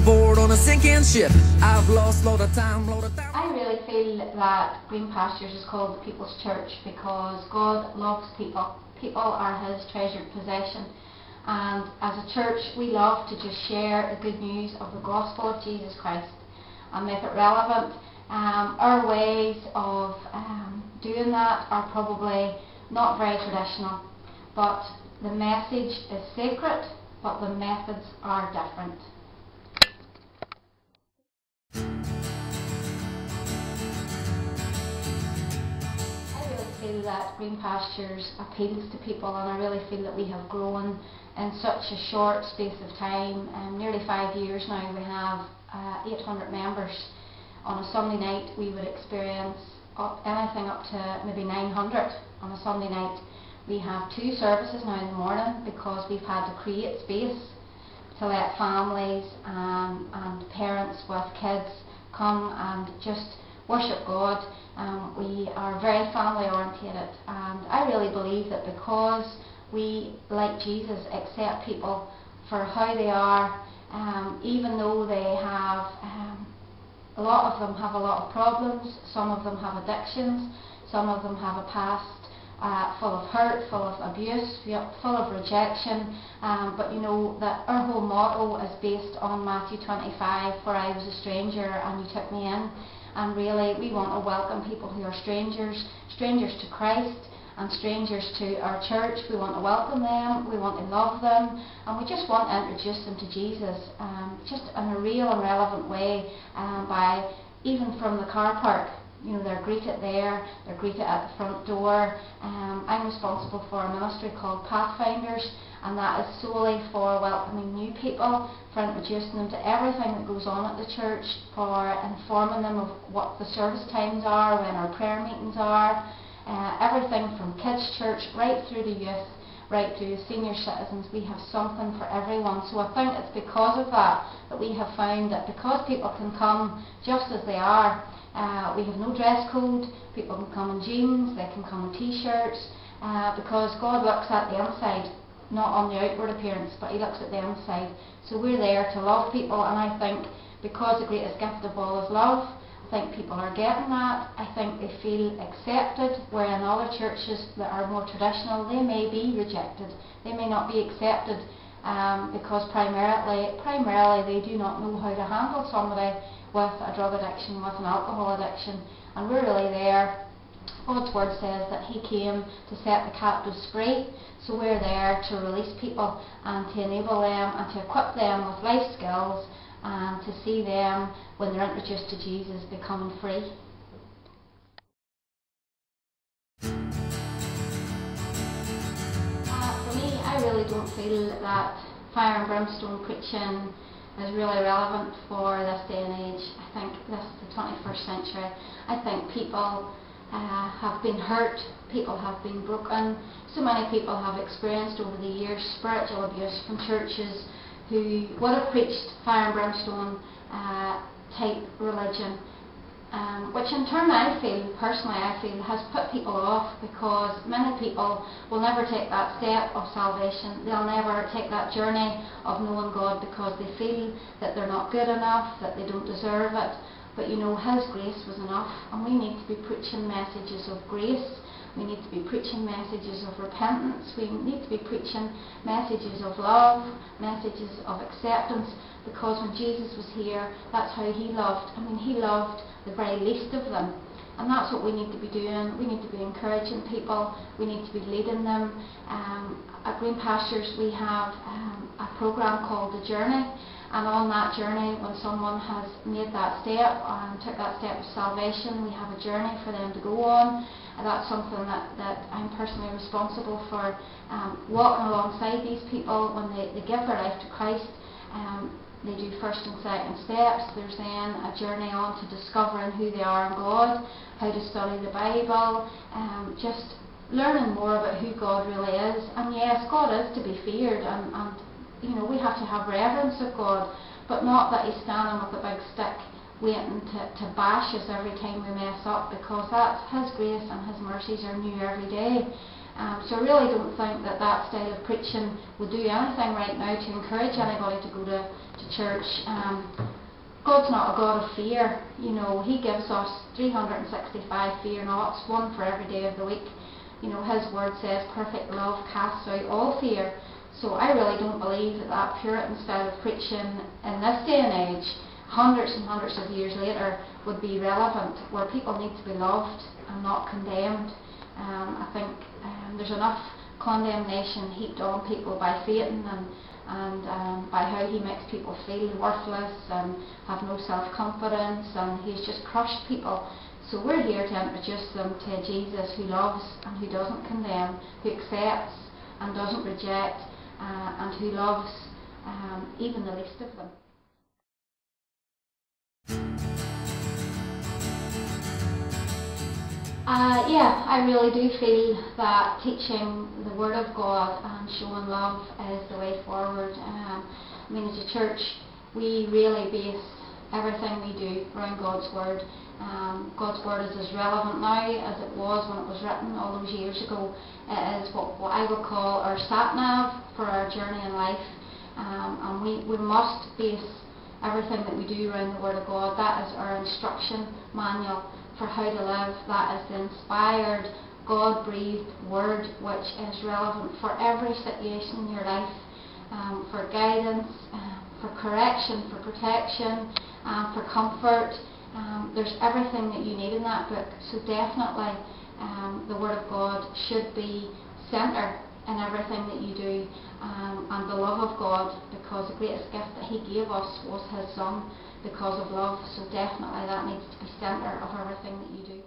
Bored on a sinking ship. I've lost load of time, of time. I really feel that Green Pastures is called the People's Church because God loves people. People are His treasured possession. And as a church, we love to just share the good news of the gospel of Jesus Christ and make it relevant. Um, our ways of um, doing that are probably not very traditional, but the message is sacred, but the methods are different. That Green Pastures appeals to people and I really feel that we have grown in such a short space of time. Um, nearly five years now we have uh, 800 members. On a Sunday night we would experience up, anything up to maybe 900 on a Sunday night. We have two services now in the morning because we've had to create space to let families um, and parents with kids come and just worship God. Um, we are very family oriented, and I really believe that because we, like Jesus, accept people for how they are, um, even though they have, um, a lot of them have a lot of problems, some of them have addictions, some of them have a past uh, full of hurt, full of abuse, full of rejection. Um, but you know that our whole motto is based on Matthew 25, where I was a stranger and you took me in. And really, we want to welcome people who are strangers, strangers to Christ and strangers to our church. We want to welcome them, we want to love them, and we just want to introduce them to Jesus, um, just in a real and relevant way um, by even from the car park. You know, they're greeted there, they're greeted at the front door. Um, I'm responsible for a ministry called Pathfinders, and that is solely for welcoming new people, for introducing them to everything that goes on at the church, for informing them of what the service times are, when our prayer meetings are, uh, everything from kids' church right through to youth right through to senior citizens, we have something for everyone. So I think it's because of that that we have found that because people can come just as they are, uh, we have no dress code. People can come in jeans, they can come in t-shirts, uh, because God looks at the inside, not on the outward appearance, but He looks at the inside. So we're there to love people, and I think because the greatest gift of all is love, I think people are getting that. I think they feel accepted, where in other churches that are more traditional, they may be rejected. They may not be accepted um, because primarily, primarily they do not know how to handle somebody with a drug addiction, with an alcohol addiction, and we're really there. God's word says that He came to set the captives free, so we're there to release people and to enable them and to equip them with life skills and to see them when they're introduced to Jesus becoming free. Uh, for me, I really don't feel that fire and brimstone preaching is really relevant for this day and age. I think this is the 21st century. I think people uh, have been hurt, people have been broken. So many people have experienced over the years spiritual abuse from churches who would have preached fire and brimstone uh, type religion um, which in turn I feel, personally I feel, has put people off because many people will never take that step of salvation. They'll never take that journey of knowing God because they feel that they're not good enough, that they don't deserve it. But you know, His grace was enough and we need to be preaching messages of grace. We need to be preaching messages of repentance. We need to be preaching messages of love, messages of acceptance because when Jesus was here, that's how He loved. I mean, He loved the very least of them. And that's what we need to be doing. We need to be encouraging people. We need to be leading them. Um, at Green Pastures we have um, a program called The Journey. And on that journey, when someone has made that step and took that step of salvation, we have a journey for them to go on. And that's something that, that I'm personally responsible for um, walking alongside these people when they, they give their life to Christ. Um, they do first and second steps. There's then a journey on to discovering who they are in God, how to study the Bible, um, just learning more about who God really is. And yes, God is to be feared, and, and you know we have to have reverence of God, but not that He's standing with a big stick waiting to, to bash us every time we mess up, because that's His grace and His mercies are new every day. Um, so I really don't think that that style of preaching would do anything right now to encourage anybody to go to to church. Um, God's not a God of fear. You know, He gives us 365 fear nots, one for every day of the week. You know, His word says perfect love casts out all fear. So I really don't believe that that Puritan style of preaching in this day and age, hundreds and hundreds of years later, would be relevant, where people need to be loved and not condemned. Um, I think um, there's enough condemnation heaped on people by Satan and and um, by how he makes people feel worthless and have no self-confidence and he's just crushed people. So we're here to introduce them to Jesus who loves and who doesn't condemn, who accepts and doesn't reject and who loves um, even the least of them. Uh, yeah, I really do feel that teaching the Word of God and showing love is the way forward. Um, I mean, as a church, we really base everything we do around God's Word. Um, God's Word is as relevant now as it was when it was written all those years ago. It is what, what I would call our sat nav for our journey in life. Um, and we, we must base everything that we do around the Word of God. That is our instruction manual for how to live. That is the inspired, God breathed word which is relevant for every situation in your life, um, for guidance, um, for correction, for protection, um, for comfort. Um, there's everything that you need in that book. So definitely um, the Word of God should be centre in everything that you do um, and the love of God because the greatest gift that He gave us was His Son because of love. So definitely that needs to be centre of everything that you do.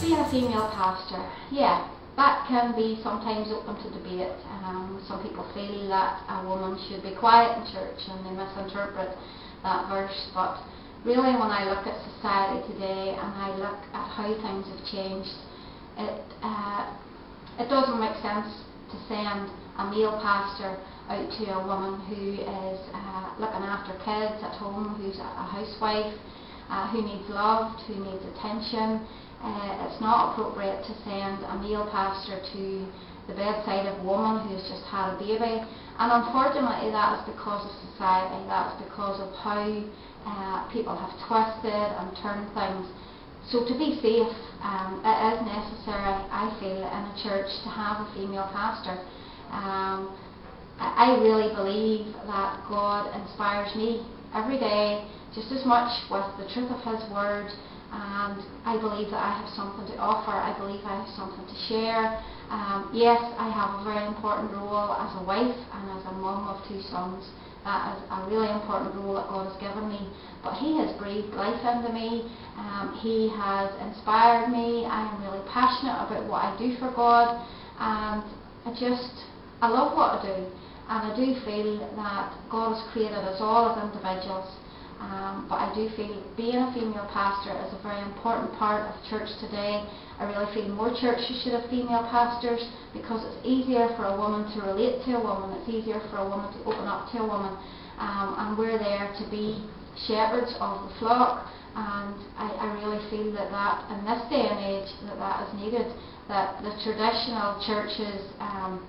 Being a female pastor, yeah, that can be sometimes open to debate. Um, some people feel that a woman should be quiet in church and they misinterpret that verse. But really, when I look at society today and I look at how things have changed, it uh, it doesn't make sense to send a male pastor out to a woman who is uh, looking after kids at home, who's a, a housewife, uh, who needs love, who needs attention. Uh, it's not appropriate to send a male pastor to the bedside of a woman who's just had a baby. And unfortunately, that is because of society, that is because of how uh, people have twisted and turned things. So to be safe, um, it is necessary, I feel, in a church to have a female pastor. Um, I really believe that God inspires me every day just as much with the truth of His Word, and I believe that I have something to offer. I believe I have something to share. Um, yes, I have a very important role as a wife and as a mum of two sons. That is a really important role that God has given me. But He has breathed life into me. Um, he has inspired me. I am really passionate about what I do for God, and I just I love what I do. And I do feel that God has created us all as individuals um, but I do feel being a female pastor is a very important part of church today. I really feel more churches should have female pastors because it's easier for a woman to relate to a woman. It's easier for a woman to open up to a woman. Um, and we're there to be shepherds of the flock. And I, I really feel that, that in this day and age that that is needed. That the traditional churches um,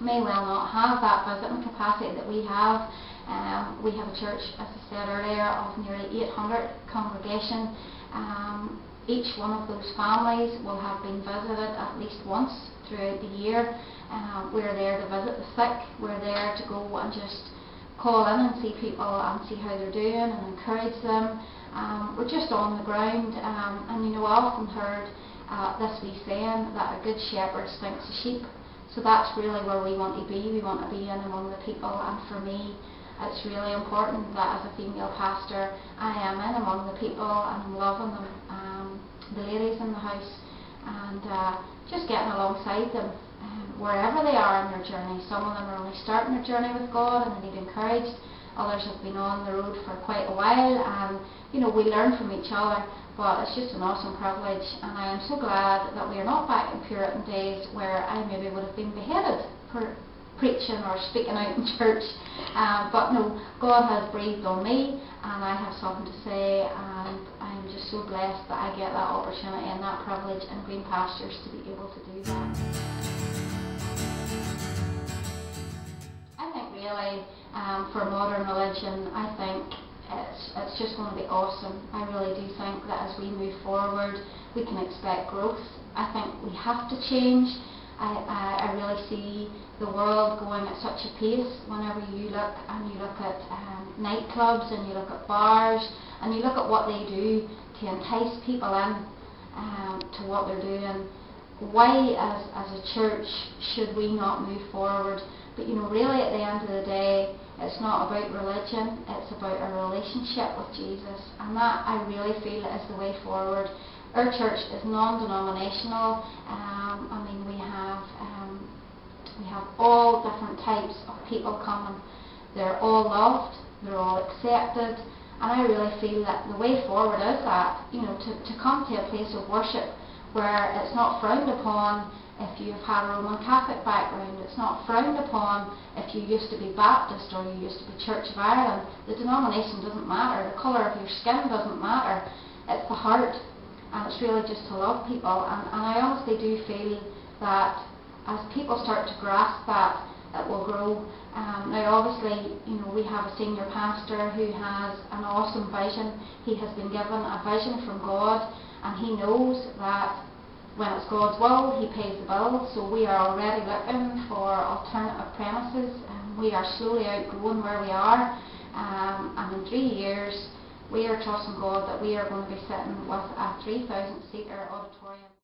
may well not have that visiting capacity that we have. Um, we have a church, as I said earlier, of nearly 800 congregation. Um, each one of those families will have been visited at least once throughout the year. Um, we're there to visit the sick. We're there to go and just call in and see people and see how they're doing and encourage them. Um, we're just on the ground, um, and you know, I often heard uh, this wee saying that a good shepherd stinks of sheep. So that's really where we want to be. We want to be in among the people, and for me, it's really important that as a female pastor I am in among the people and I'm loving them, um, the ladies in the house and uh, just getting alongside them um, wherever they are in their journey. Some of them are only starting their journey with God and they need encouraged. Others have been on the road for quite a while and you know, we learn from each other. But it's just an awesome privilege, and I am so glad that we are not back in Puritan days where I maybe would have been beheaded for preaching or speaking out in church. Uh, but no, God has breathed on me, and I have something to say, and I'm just so blessed that I get that opportunity and that privilege and green pastures to be able to do that. I think really, um, for modern religion, I think it's, it's just going to be awesome. I really do think that as we move forward, we can expect growth. I think we have to change. I, I, I really see the world going at such a pace whenever you look and you look at um, nightclubs and you look at bars and you look at what they do to entice people in um, to what they're doing. Why, as, as a church, should we not move forward? But you know, really at the end of the day, it's not about religion, it's about a relationship with Jesus. And that I really feel is the way forward. Our church is non-denominational. Um, I mean, we have um, we have all different types of people coming. They're all loved. They're all accepted. And I really feel that the way forward is that you know to, to come to a place of worship where it's not frowned upon if you've had a Roman Catholic background. It's not frowned upon if you used to be Baptist or you used to be Church of Ireland. The denomination doesn't matter. The colour of your skin doesn't matter. It's the heart and it's really just to love people. And, and I honestly do feel that as people start to grasp that, it will grow. Um, now, obviously, you know, we have a senior pastor who has an awesome vision. He has been given a vision from God, and he knows that when it's God's will, he pays the bill. So we are already looking for alternative premises, and we are slowly outgrowing where we are. Um, and in three years, we are trusting God that we are going to be sitting with a 3,000 seater auditorium.